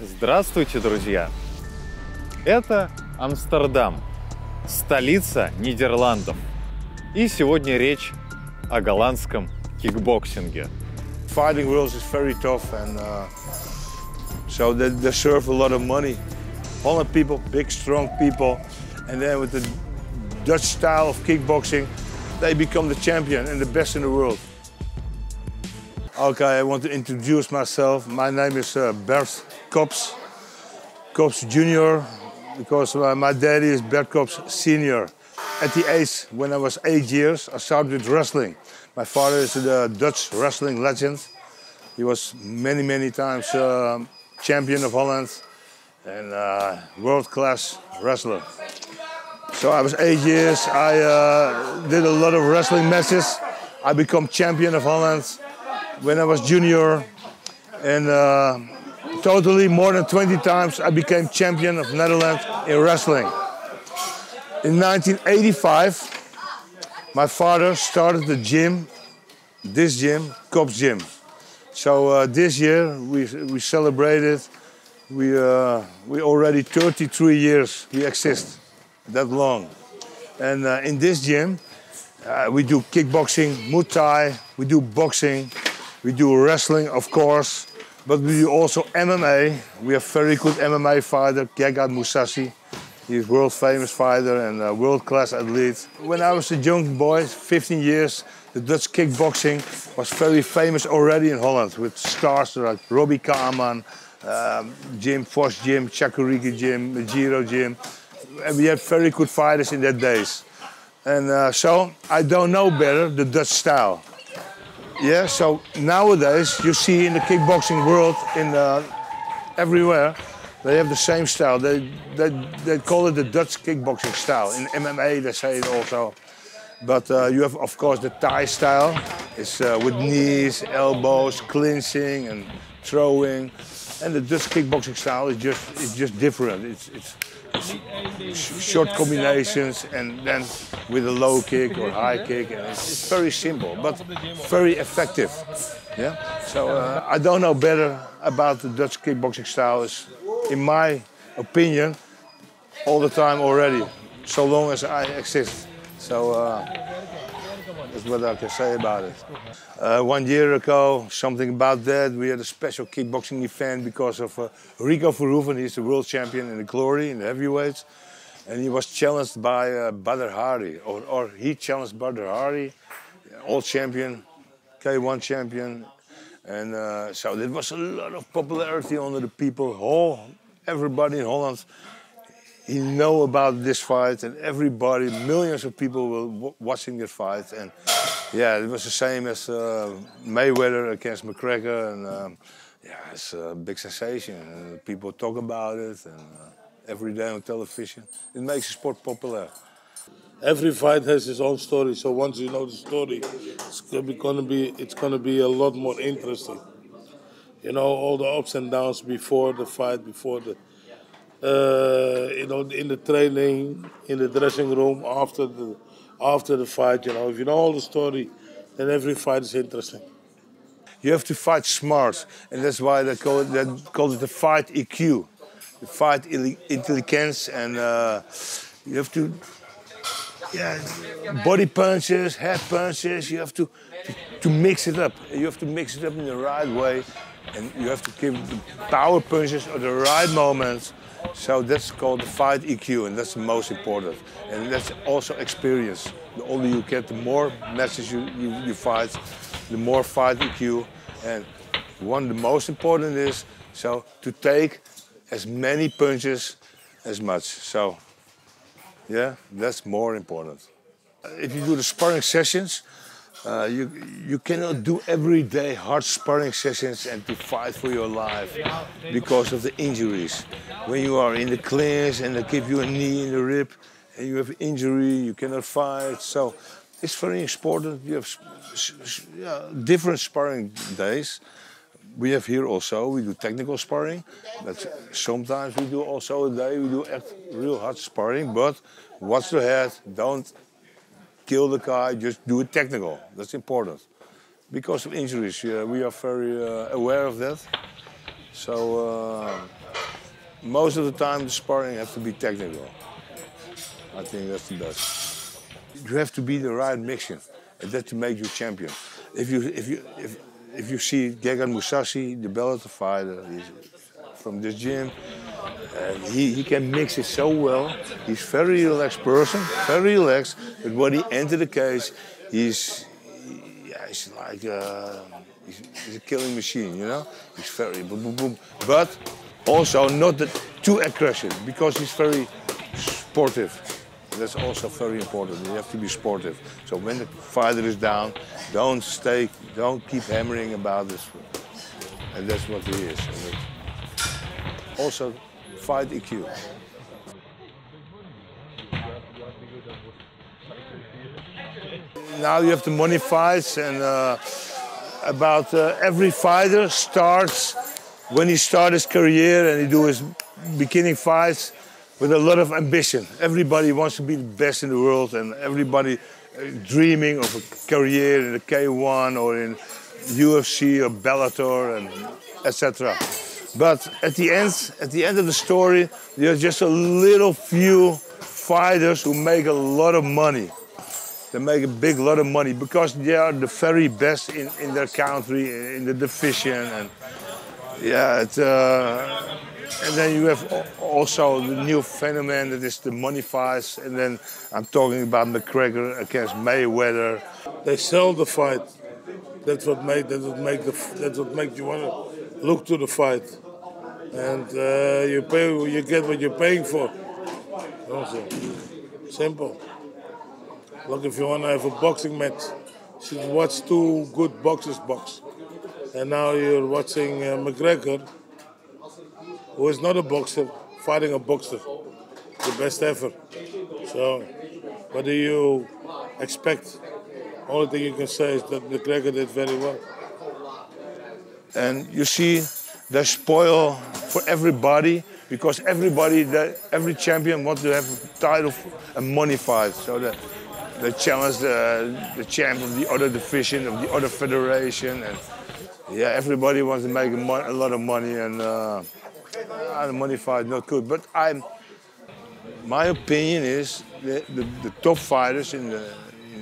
Здравствуйте, друзья! Это Амстердам, столица Нидерландов. И сегодня речь о голландском кикбоксинге. Fighting rules is very tough and uh, so they deserve a lot of money. Holland people, big strong people, and then with the Dutch style of kickboxing, they become the champion and the best in the world. Okay, I want to introduce myself. My name is uh, Bert Kops, Kops Junior, because uh, my daddy is Bert Kops Senior. At the age when I was eight years, I started with wrestling. My father is a Dutch wrestling legend. He was many, many times uh, champion of Holland and uh, world-class wrestler. So I was eight years. I uh, did a lot of wrestling matches. I became champion of Holland when I was junior, and uh, totally more than 20 times I became champion of Netherlands in wrestling. In 1985, my father started the gym, this gym, Kops Gym. So uh, this year we, we celebrated, we, uh, we already 33 years we exist, that long. And uh, in this gym, uh, we do kickboxing, Muay Thai, we do boxing, we do wrestling, of course, but we do also MMA. We have very good MMA fighter, Gegard Mousasi. He's world famous fighter and a world class athlete. When I was a young boy, 15 years, the Dutch kickboxing was very famous already in Holland with stars like Robbie Kaman, um, Jim Vos Gym, Chakuriki Gym, Giro Jim. We had very good fighters in that days. And uh, so I don't know better the Dutch style. Yeah, so nowadays you see in the kickboxing world, in uh, everywhere, they have the same style. They, they, they call it the Dutch kickboxing style. In MMA they say it also. But uh, you have, of course, the Thai style. It's uh, with knees, elbows, clinching and throwing. And the Dutch kickboxing style is just, it's just different. It's, it's, short combinations and then with a low kick or high kick. And it's, it's very simple, but very effective. Yeah. So uh, I don't know better about the Dutch kickboxing style. Is, in my opinion, all the time already, so long as I exist. So. Uh, that's what I can say about it. Uh, one year ago, something about that, we had a special kickboxing event because of uh, Rico Verhoeven. He's the world champion in the glory, in the heavyweights. And he was challenged by uh, Badr Hari, or, or he challenged Badr Hari, all champion, K1 champion. And uh, so there was a lot of popularity under the people. All, everybody in Holland he know about this fight and everybody, millions of people were watching this fight. And yeah, it was the same as uh, Mayweather against McGregor. And um, yeah, it's a big sensation. And people talk about it and uh, every day on television. It makes the sport popular. Every fight has its own story. So once you know the story, it's gonna be it's gonna be a lot more interesting. You know all the ups and downs before the fight, before the uh, you know, in the training, in the dressing room, after the after the fight. You know, if you know all the story, then every fight is interesting. You have to fight smart, and that's why they call it, they call it the fight EQ, the fight intelligence, and uh, you have to, yeah, body punches, head punches. You have to, to to mix it up. You have to mix it up in the right way, and you have to give the power punches at the right moments so that's called the fight EQ, and that's the most important. And that's also experience. The older you get, the more matches you, you, you fight, the more fight EQ. And one, of the most important is so to take as many punches as much. So, yeah, that's more important. If you do the sparring sessions, uh, you, you cannot do every day hard sparring sessions and to fight for your life because of the injuries. When you are in the clinch and they give you a knee in the rib and you have injury, you cannot fight. So it's very important. You have yeah, different sparring days. We have here also, we do technical sparring. But sometimes we do also a day, we do real hard sparring, but watch the head, don't kill the guy, just do it technical. That's important. Because of injuries, we are very uh, aware of that. So uh, most of the time, the sparring has to be technical. I think that's the best. You have to be the right mixture, and that to make you champion. If you if you if if you see Gegard Mousasi, the Bellator fighter, from this gym, he, he can mix it so well. He's very relaxed person, very relaxed. But when he enter the cage, he's yeah, he's like uh, he's, he's, a killing machine, you know. He's very boom boom boom, but also not too aggressive because he's very sportive. That's also very important. You have to be sportive. So when the fighter is down, don't stay, don't keep hammering about this. And that's what he is. also, fight EQ. Now you have the money fights, and uh, about uh, every fighter starts when he starts his career and he do his beginning fights with a lot of ambition. Everybody wants to be the best in the world, and everybody uh, dreaming of a career in the K1 or in UFC or Bellator and etc. But at the end, at the end of the story, there's just a little few fighters who make a lot of money. They make a big lot of money because they are the very best in, in their country, in the division, and yeah, it, uh, and then you have also the new phenomenon that is the money fights. And then I'm talking about McGregor against Mayweather. They sell the fight. That's what make that what make the that's what makes you want to look to the fight. And uh, you pay you get what you're paying for. Also, simple. Look, if you want to have a boxing match, you should watch two good boxers box. And now you're watching uh, McGregor who is not a boxer fighting a boxer, the best ever. So, what do you expect? Only thing you can say is that McGregor did very well. And you see, they spoil for everybody because everybody, every champion wants to have a title and money fight. So that they challenge the, the champ of the other division, of the other federation. And yeah, everybody wants to make a, a lot of money. And uh, the money fight not good, but I'm. My opinion is the, the, the top fighters in the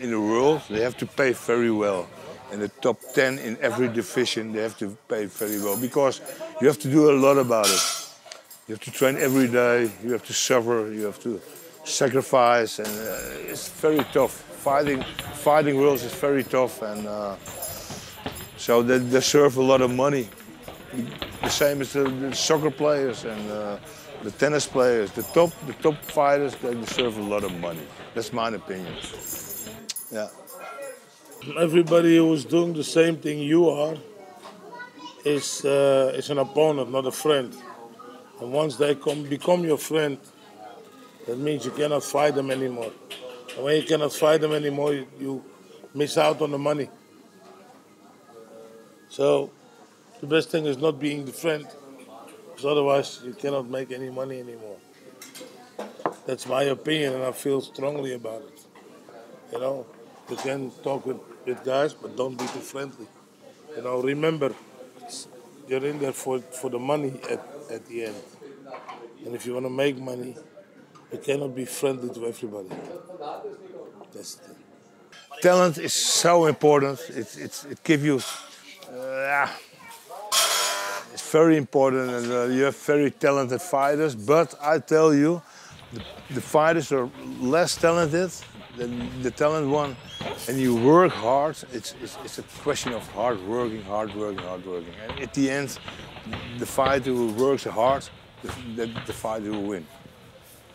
in, the world they have to pay very well, and the top ten in every division they have to pay very well because you have to do a lot about it. You have to train every day. You have to suffer. You have to sacrifice, and uh, it's very tough. Fighting, fighting world is very tough, and uh, so they deserve a lot of money the same as the, the soccer players and uh, the tennis players. The top, the top fighters, they deserve a lot of money. That's my opinion. Yeah. Everybody who is doing the same thing you are is uh, is an opponent, not a friend. And once they come become your friend, that means you cannot fight them anymore. And when you cannot fight them anymore, you, you miss out on the money. So the best thing is not being the friend, because otherwise you cannot make any money anymore. That's my opinion, and I feel strongly about it. You know, you can talk with, with guys, but don't be too friendly. You know, remember, you're in there for, for the money at, at the end. And if you want to make money, you cannot be friendly to everybody. That's the thing. Talent is so important. It, it, it gives you uh, it's very important and uh, you have very talented fighters. But I tell you, the, the fighters are less talented than the talented one. And you work hard. It's, it's, it's, a question of hard working, hard working, hard working. And at the end, the fighter who works hard, the, the, the fighter will win.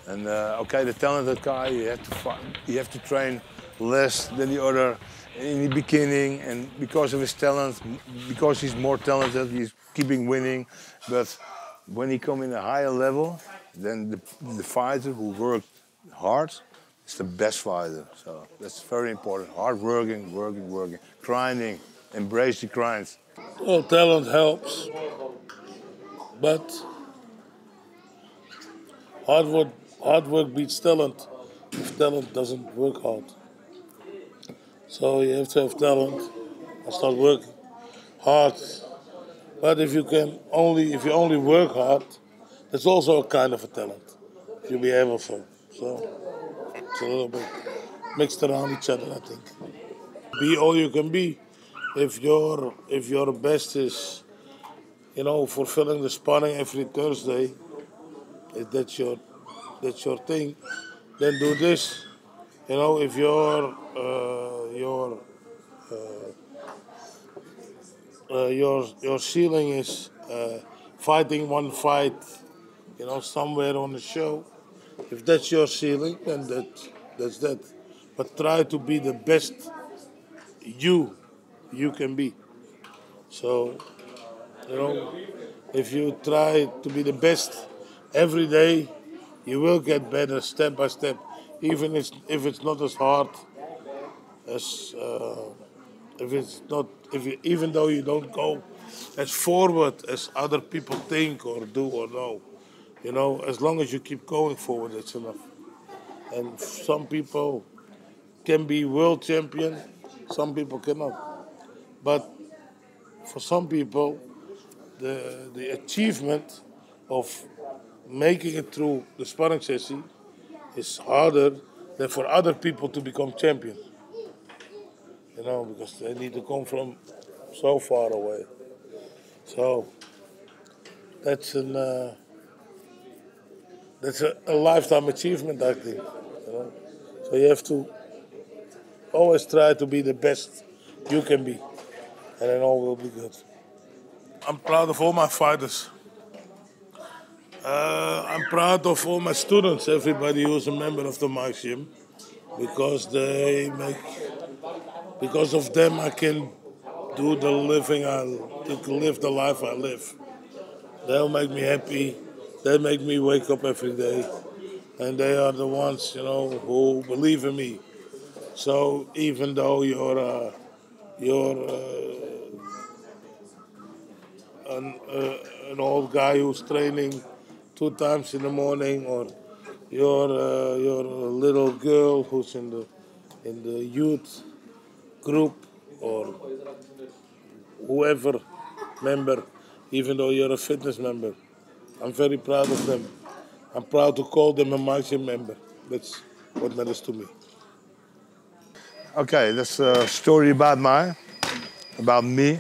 And uh, okay, the talented guy, you have to fight, you have to train less than the other in the beginning, and because of his talent, because he's more talented, he's keeping winning. But when he come in a higher level, then the, the fighter who worked hard is the best fighter. So that's very important. Hard working, working, working, grinding, embrace the grind. Well, talent helps, but hard work, hard work beats talent if talent doesn't work hard. So you have to have talent and start working hard But if you can only if you only work hard, that's also a kind of a talent. You'll be able to. So it's a little bit mixed around each other, I think. Be all you can be. If your if your best is, you know, fulfilling the sparring every Thursday, if that's your that's your thing, then do this. You know, if your uh, your uh, uh, your your ceiling is uh, fighting one fight, you know, somewhere on the show. If that's your ceiling, then that that's that. But try to be the best you you can be. So, you know, if you try to be the best every day, you will get better step by step, even if if it's not as hard as. Uh, if it's not if you, even though you don't go as forward as other people think or do or know you know as long as you keep going forward it's enough. And some people can be world champion some people cannot. But for some people the the achievement of making it through the sparring session is harder than for other people to become champion. You know, because they need to come from so far away. So that's an uh, that's a, a, lifetime achievement, I think. You know, so you have to always try to be the best you can be, and then all will be good. I'm proud of all my fighters. Uh, I'm proud of all my students, everybody who's a member of the Mike's because they make because of them, I can do the living I live the life I live. They'll make me happy. They make me wake up every day, and they are the ones you know who believe in me. So even though you're uh, you're uh, an, uh, an old guy who's training two times in the morning, or you're uh, you're a little girl who's in the in the youth group or whoever member, even though you're a fitness member. I'm very proud of them. I'm proud to call them a Gym member. That's what matters to me. Okay, that's a uh, story about my, about me.